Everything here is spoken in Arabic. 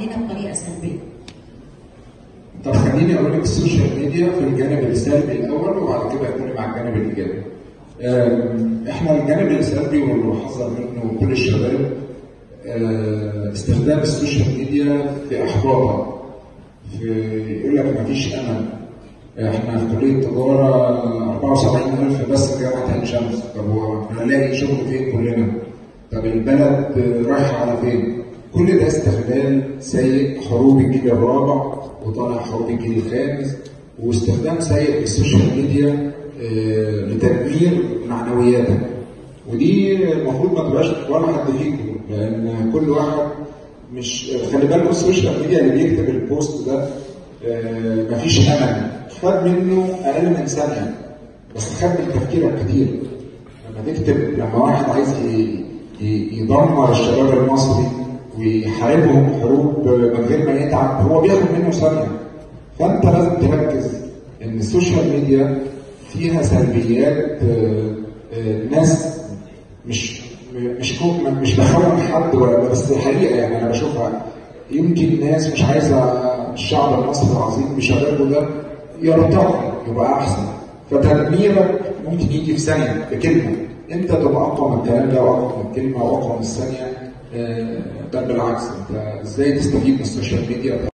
علينا بطريقة سلبية طب خليني أقول لك ال social media في الجانب السلبي الأول وبعد كده اكون مع الجانب الإيجابي. إحنا الجانب السلبي واللي حذر منه كل الشباب آه، استخدام ال social media في أحباطها. في يقول لك مفيش أمل. إحنا في كلية تجارة 74000 بس في جامعة عين شمس، طب هو هنلاقي شغل فين كلنا؟ طب البلد رايحة على فين؟ كل ده استغلال سيء حروب الجيل الرابع وطالع حروب الجيل الخامس واستخدام سيء لل social media آه، لتدمير معنوياتك. ودي المفروض ما تبقاش ولا حد فيكم لأن كل واحد مش خلي بالكم ال social media اللي بيكتب ال post ده آه، مفيش أمل. خد منه أقل من ثانية بس خد من تفكيرك كتير. لما تكتب لما واحد عايز يدمر الشباب المصري ويحاربهم حروب من غير ما يتعب. هو بياخد منه ثانية فانت لازم تركز إن السوشيال ميديا فيها سلبيات آه، آه، ناس مش مش مش بخون حد ولا بس حقيقة يعني أنا بشوفها. يمكن ناس مش عايزة الشعب المصري العظيم بشبابه ده يرتقي يبقى أحسن. فتدميرك ممكن يجي في ثانية بكلمه أنت تبقى أقوى من الكلام ده وأقوى من الكلمة وأقوى من الثانية. آه، بل بالعكس انت ازاي تستفيد من السوشيال ميديا